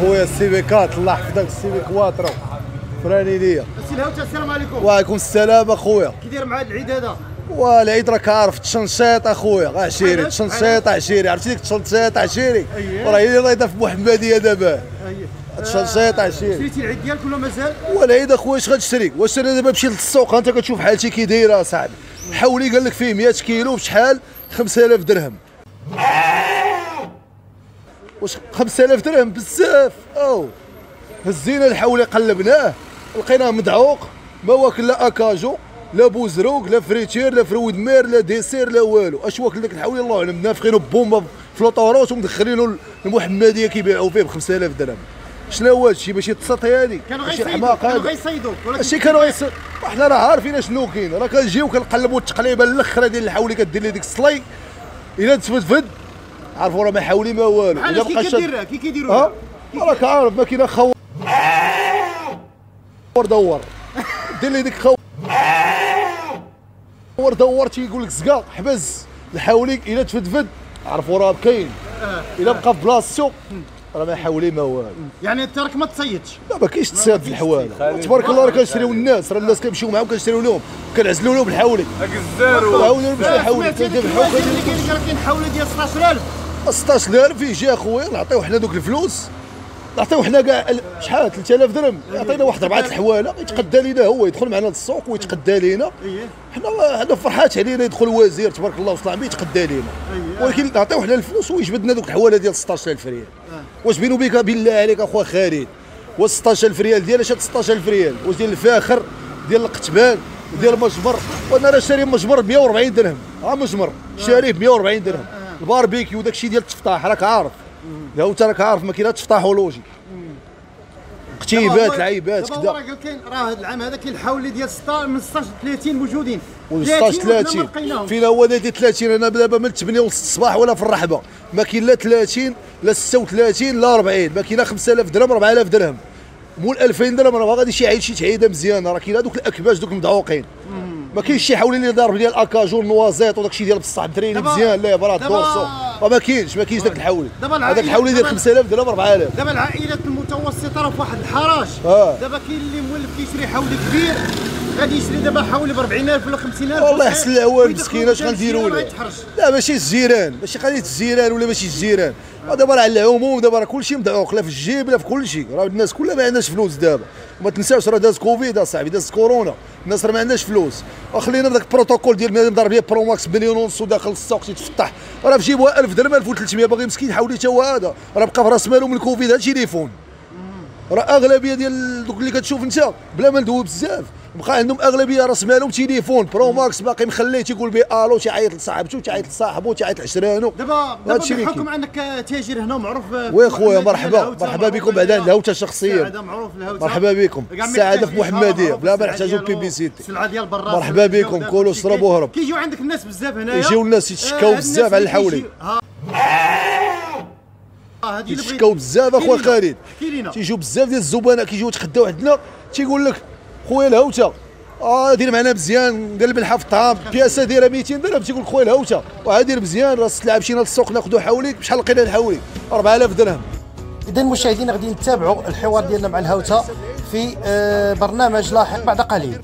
خويا السيفيكات الله يحفظك السيفي كواترو فراني ليا. السي الهوته السلام عليكم. وعليكم السلام أخويا. كي داير مع العيد هذا؟ والعيد راك عارف تشنشيط أخويا. عشيري؟ تشنشيط عشيري. عرفتي ديك تشنشيط عشيري. راه هي اللي رايده في محمديه دابا. تشنشيط عشيري. شريتي العيد ديالك ولا مازال؟ والعيد أخويا اش غتشري؟ واش أنا دابا مشيت للسوق أنت كتشوف حالتي كي دايرة صاحبي. حولي قال لك فيه 100 كيلو بشحال؟ 5000 درهم. واش 5000 درهم؟ بزاف. أو. هزينا الحولي قلبناه. لقيناه مدعوق. ما واكل لا acajou لا بوزروق لا friture لا fruits de mer لا dessert لا والو. أش واكل داك الحولي الله أعلم. نافخينو pompe في l'autoroute ومدخلينو المحمدية كيبيعوا فيه ب 5000 درهم. شنو هو هادشي؟ ماشي تسطي هادي؟ كانوا غيصيدوك الحماق كانوا غيصيدوك ولكن هادشي كانوا يس... حنا راه عارفين شنو كاين راه كنجيو كنقلبوا التقليبه الأخرى ديال الحولي كدير لي ديك الصلي. إلا تفدفد عرفوا راه ما حولي ما والو. بحال كي بقى شاد- كدير كي كيديروا ها؟ راك عارف ما كاين خو دور دور. دير لي ديك خو دور دور تيقول لك زكا حبس. الحولي إلا تفدفد. عرفوا راه كاين. إلا بقى في بلاصتو. راه ما حولي ما والو. يعني انت راك ما تصيدش. لا ما كاينش تصاد في الحوالة. تبارك الله راه كنشريو الناس. راه الناس كنمشيو معاهم كنشريو لهم. كنعزلوا لهم الحولي الحولي باش يحولي سمعتي هذيك كنذبحو الواحد اللي قال لك راه كاين حوله ديال 16000 16000 يجي اخويا نعطيو حنا دوك الفلوس. نعطيو حنا كاع ال- شحال؟ 3000 درهم. عطينا واحد أربعة الحوالة يتقدى لينا هو يدخل معنا للسوق ويتقدى لينا. اييه حنا حنا فرحات علينا يدخل وزير تبارك الله وصل عمي يتقدى لينا. ولكن نعطيو حنا الفلوس ويجبد لنا دوك الحوالة ديال 16000 ريال. واش بيني وبينك بالله عليك أخويا خالد. و 16000 ريال ديال اش هاد 16000 ريال؟ واش ديال الفاخر ديال القتبان ديال المجمر وأنا راه شاري مجمر ب 140 درهم. ها مجمر شاريه ب 140 درهم. الباربيكيو داك الشيء ديال التفطاح راك عارف. لا انت راك عارف ما كاينش تفطاحولوجي قتيبات دابا هو كذا راه قال كاين راه هذا العام هذا كاين الحوله ديال 16 من 16 30 موجودين. و 30 16 وحنا ما 30 لقيناهمش. فينا هو داير 30 أنا دابا من 8 ونص الصباح ولا في الرحبة. ما كاين لا 30 لا 36 لا 40 ما كاين 5000 درهم 4000 درهم. مول 2000 درهم راه ما غاديش يعيد شي تعيدة مزيانة. راه كاين هذوك الأكباش دوك المدعوقين. ما كاينش شي حولي اللي ضارب ديال acajou ال noisettes وداك الشيء ديال بصح دريني مزيان لا برا دورسو راه ما كاينش ما كاينش داك الحولي. هذاك الحولي ديال دابا- 5000 درهم 4000 دابا العائلات المتوسطة راه في واحد الحراج. آه. دابا كاين اللي مولف كيشري حول كبير. غادي يشري دابا حول ب 40000 ولا 50000 والله يحسن ويدخلوا مسكين اش غنديروا له. لا ماشي الجيران ماشي قضية الجيران ولا ماشي الجيران راه دابا راه على العموم دابا راه كلشي مدعوق لا في الجيب لا في كل شيء راه الناس كلها ما عندهاش فلوس دابا. وما تنساوش راه داز كوفيد اصاحبي داز كورونا. الناس راه ما عندهاش فلوس. وخلينا بداك البروتوكول ديال بنادم ضرب بيه Pro Max بمليون ونص وداخل السوق تيتفتح راه في جيبه 1000 درهم 1300 باغي مسكين حاولي حتى هو هذا. راه بقى في راس مالو من الكوفيد هذا تليفون راه أغلبية ديال دوك اللي كتشوف انت بلا ما ندوي بزاف. بقى عندهم أغلبية راس مالهم تليفون Pro Max باقي مخليه تيقول به آلو تيعيط لصاحبته تيعيط لصاحبه تيعيط لعشرانو. دابا دابا بحكم. انك تاجر هنا معروف oui خويا مرحبا. مرحبا بكم. بعدا. الهوتة شخصيا. مرحبا بكم. السعادة في محمديه بلا ما نحتاجوا publicité السلعه ديال برا مرحبا بكم، كلوا اشربوا وهرب. كيجيو عندك الناس بزاف هنايا. يجيو الناس يتشكاو آه، بزاف على الحولي. هادي اللي بغيت- بزاف أخويا خالد. احكي لينا. تيجيو بزاف ديال الزبناء كيجيو يتقداو عندنا. تيقول لك خويا الهوته آه دير معنا مزيان. دير الملحه في الطعام. بياسة دايرة 200 درهم. تيقول لك خويا الهوته وها دير مزيان. راه السلعه مشينا للسوق ناخذوا حوليك. بشحال لقينا الحولي 4000 درهم. اذا المشاهدين غادي نتابعوا الحوار ديالنا مع الهوته في آه، برنامج لاحق بعد قليل.